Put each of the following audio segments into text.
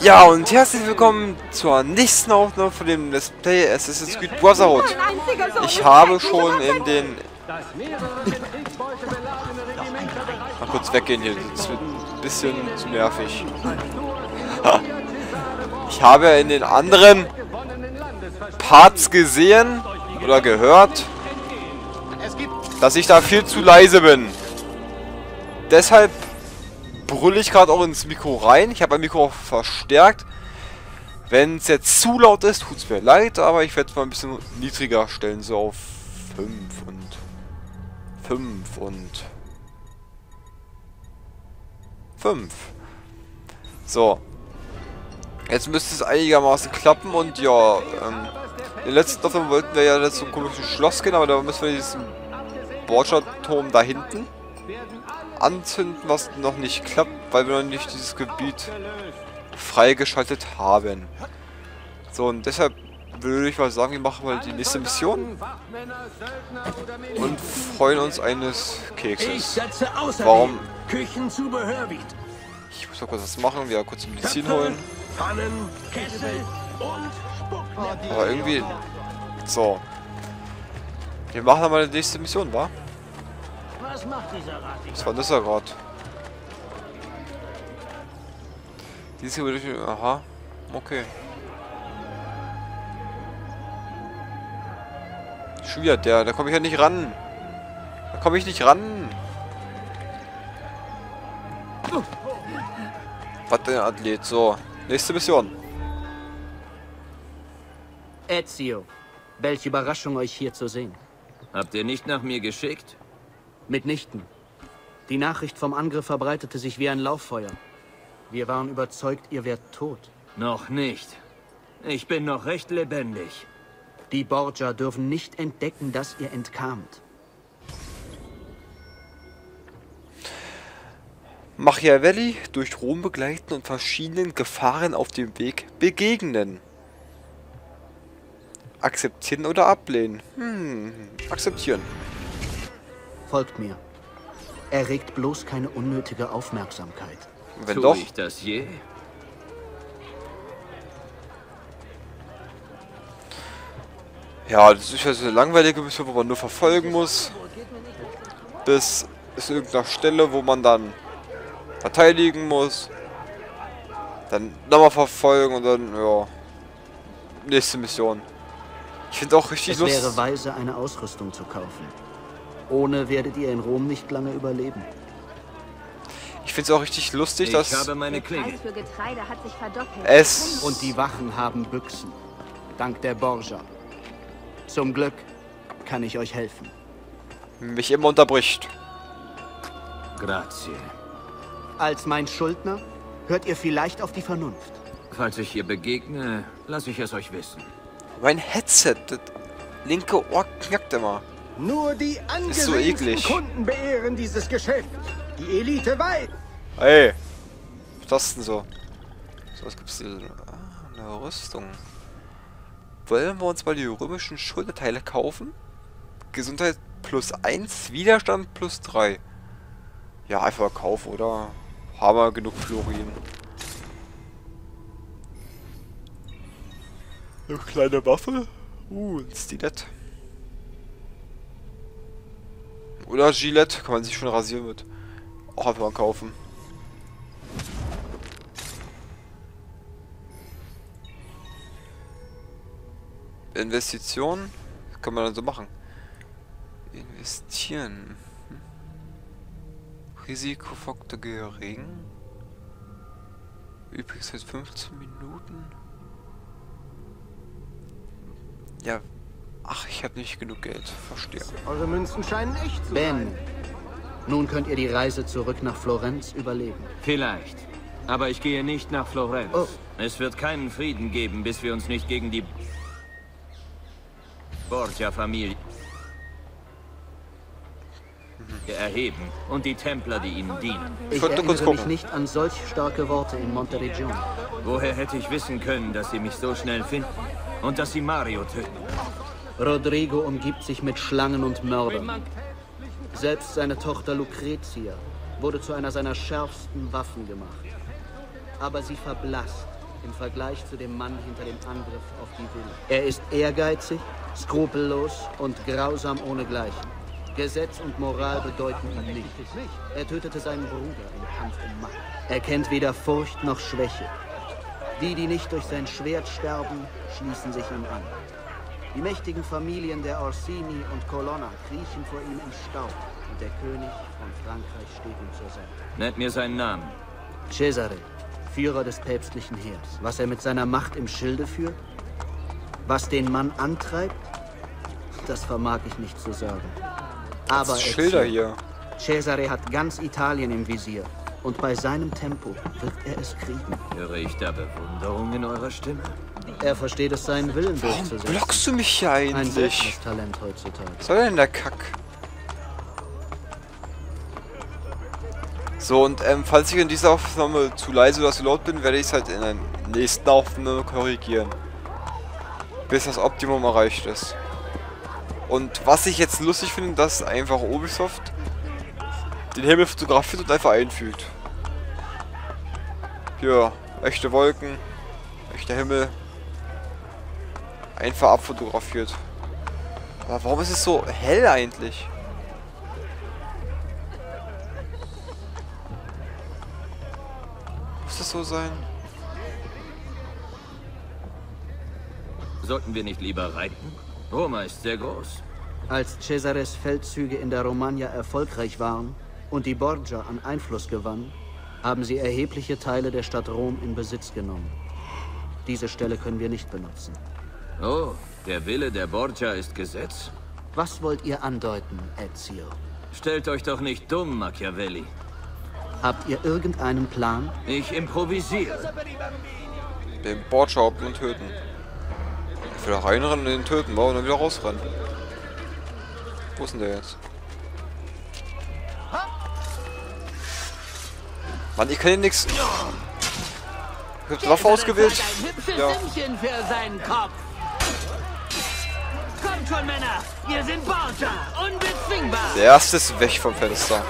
Ja, und herzlich willkommen zur nächsten Aufnahme von dem Let's Play Assassin's Creed Brotherhood. Ich habe schon in den... Mal kurz weggehen hier, das wird ein bisschen zu nervig. Ich habe in den anderen Parts gesehen oder gehört, dass ich da viel zu leise bin. Deshalb brülle ich gerade auch ins Mikro rein. Ich habe mein Mikro verstärkt. Wenn es jetzt zu laut ist, tut es mir leid, aber ich werde es mal ein bisschen niedriger stellen, so auf 5 und 5 und 5. So. Jetzt müsste es einigermaßen klappen und ja, ähm, in der letzten Aufnahme wollten wir ja zum komischen Schloss gehen, aber da müssen wir diesen Borgia-Turm da hinten anzünden, was noch nicht klappt, weil wir noch nicht dieses Gebiet freigeschaltet haben. So, und deshalb würde ich mal sagen, wir machen mal die nächste Mission und freuen uns eines Kekses. Warum? Ich muss mal kurz was machen, wir kurz Medizin holen. Aber irgendwie... So. Wir machen mal die nächste Mission, wa? Was macht dieser Rat? Was war das ja gerade? Diese würde ich. Aha. Okay. Schon wieder der, da komme ich ja nicht ran. Da komme ich nicht ran. Was der Athlet? So, nächste Mission. Ezio, welche Überraschung euch hier zu sehen. Habt ihr nicht nach mir geschickt? Mitnichten. Die Nachricht vom Angriff verbreitete sich wie ein Lauffeuer. Wir waren überzeugt, ihr wärt tot. Noch nicht. Ich bin noch recht lebendig. Die Borgia dürfen nicht entdecken, dass ihr entkamt. Machiavelli durch Rom begleiten und verschiedenen Gefahren auf dem Weg begegnen. Akzeptieren oder ablehnen? Hm, akzeptieren. Folgt mir. Erregt bloß keine unnötige Aufmerksamkeit. Wenn Tue doch. ich das je? Ja, das ist ja so eine langweilige Mission, wo man nur verfolgen muss. Bis es irgendeiner Stelle, wo man dann verteidigen muss. Dann nochmal verfolgen und dann, ja. Nächste Mission. Ich finde auch richtig lustig. Es wäre weise, eine Ausrüstung zu kaufen. Ohne werdet ihr in Rom nicht lange überleben. Ich finde es auch richtig lustig, dass... Ich habe meine Klinge. Es... Und die Wachen haben Büchsen. Dank der Borgia. Zum Glück kann ich euch helfen. Mich immer unterbricht. Grazie. Als mein Schuldner hört ihr vielleicht auf die Vernunft. Falls ich hier begegne, lasse ich es euch wissen. Mein Headset, das linke Ohr knackt immer. Nur die angesehensten so Kunden beehren dieses Geschäft. Die Elite weit. Hey, was ist das denn so? So, was gibt's hier? Ah, eine Rüstung. Wollen wir uns mal die römischen Schulterteile kaufen? Gesundheit plus 1, Widerstand plus 3. Ja, einfach kaufen, oder? Haben wir genug Florin. Eine kleine Waffe. Uh, ein Stilett. Oder Gillette, kann man sich schon rasieren mit. Auch einfach mal kaufen. Investitionen kann man dann so machen. Investieren. Hm. Risikofaktor gering. Übrigens seit 15 Minuten. Ja, Ach, ich habe nicht genug Geld. Verstehe. Eure Münzen scheinen echt zu Ben, sein. nun könnt ihr die Reise zurück nach Florenz überleben. Vielleicht. Aber ich gehe nicht nach Florenz. Oh. Es wird keinen Frieden geben, bis wir uns nicht gegen die Borgia-Familie erheben und die Templer, die ihnen dienen. Ich erinnere mich nicht an solch starke Worte in Monteregion. Woher hätte ich wissen können, dass sie mich so schnell finden und dass sie Mario töten? Rodrigo umgibt sich mit Schlangen und Mördern. Selbst seine Tochter Lucretia wurde zu einer seiner schärfsten Waffen gemacht. aber sie verblasst im Vergleich zu dem Mann hinter dem Angriff auf die Villa. Er ist ehrgeizig, skrupellos und grausam ohnegleichen. Gesetz und Moral bedeuten ihm nichts. Er tötete seinen Bruder im Kampf um Macht. Er kennt weder Furcht noch Schwäche. Die, die nicht durch sein Schwert sterben, schließen sich ihm an. Die mächtigen Familien der Orsini und Colonna kriechen vor ihm im Staub und der König von Frankreich steht ihm zur Seite. Nennt mir seinen Namen. Cesare, Führer des päpstlichen Heers. Was er mit seiner Macht im Schilde führt? Was den Mann antreibt? Das vermag ich nicht zu sagen. Aber Schilder hier. Cesare hat ganz Italien im Visier. Und bei seinem Tempo wird er es kriegen. Höre ich da Bewunderung in eurer Stimme? Er versteht es, seinen Willen Warum durchzusetzen. blockst du mich hier eigentlich? Ein Talent heutzutage. Was soll denn der Kack? So, und ähm, falls ich in dieser Aufnahme zu leise oder zu laut bin, werde ich es halt in der nächsten Aufnahme korrigieren. Bis das Optimum erreicht ist. Und was ich jetzt lustig finde, dass einfach Ubisoft den Himmel fotografiert und einfach einfügt. Hier, echte Wolken, echter Himmel. Einfach abfotografiert. Aber warum ist es so hell eigentlich? Muss das so sein? Sollten wir nicht lieber reiten? Roma ist sehr groß. Als Cesares Feldzüge in der Romagna erfolgreich waren und die Borgia an Einfluss gewann, haben sie erhebliche Teile der Stadt Rom in Besitz genommen. Diese Stelle können wir nicht benutzen. Oh, der Wille der Borgia ist Gesetz? Was wollt ihr andeuten, Ezio? Stellt euch doch nicht dumm, Machiavelli. Habt ihr irgendeinen Plan? Ich improvisiere. Den Bordschaupen töten. Ich will da reinrennen und den töten, und dann wieder rausrennen. Wo ist denn der jetzt? Mann, ich kann hier nichts. Ich hab die Waffe ausgewählt. Ja. für seinen Kopf. Kommt schon, Männer. Wir sind Borgia. Unbezwingbar. Der erste ist weg vom Fenster.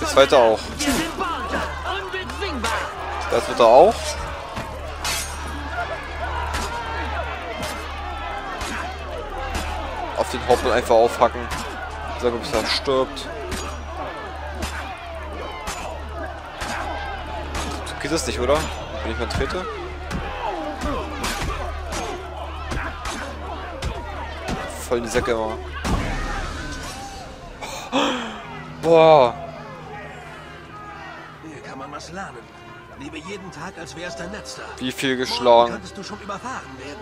Der zweite auch. Wir sind. Unbezwingbar. Der dritte auch. Auf den Hoppel einfach aufhacken. Sagen, bis er stirbt. Geht das nicht, oder? Wenn ich mal trete? Voll in die Säcke immer. Boah. Hier kann man was lernen. Lebe jeden Tag, als wär's dein letzter. Wie viel geschlagen. könntest du schon überfahren werden.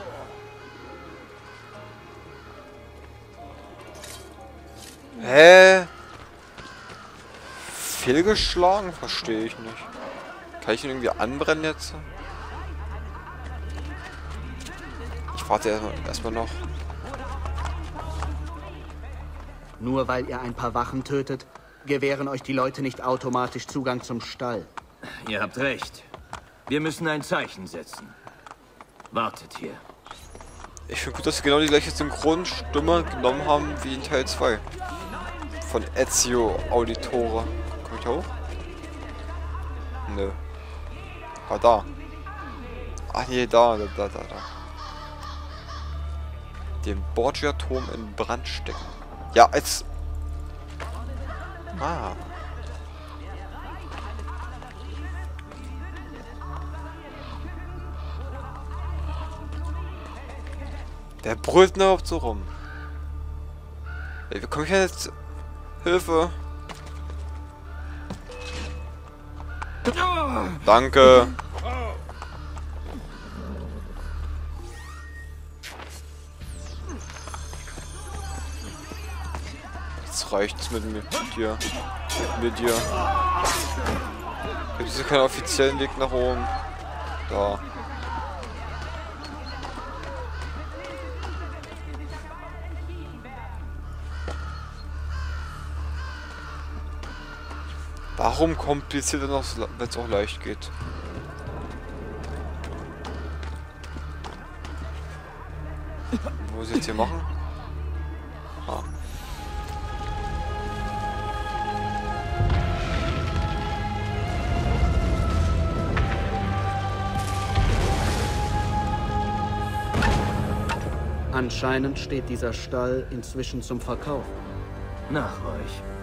Hä? Fehlgeschlagen? Verstehe ich nicht. Kann ich ihn irgendwie anbrennen jetzt? Ich warte erstmal noch. Nur weil ihr ein paar Wachen tötet, gewähren euch die Leute nicht automatisch Zugang zum Stall. Ihr habt recht. Wir müssen ein Zeichen setzen. Wartet hier. Ich finde gut, dass sie genau die gleiche Synchronstimme genommen haben wie in Teil 2. Von Ezio Auditore. Komm ich da hoch? Nö. Ah, da. Ach nee, da, da, da, da. Den Borgia-Turm in Brand stecken. Ja, als... Ah. Der brüllt nur so rum. Ey, wie komme ich denn jetzt? Hilfe! Danke! Jetzt reicht's mit mit dir. Mit dir. Gibt es keinen offiziellen Weg nach oben? Da. Warum kompliziert dann noch, wenn es auch leicht geht? Wo ich jetzt hier machen? Ah. Anscheinend steht dieser Stall inzwischen zum Verkauf. Nach euch.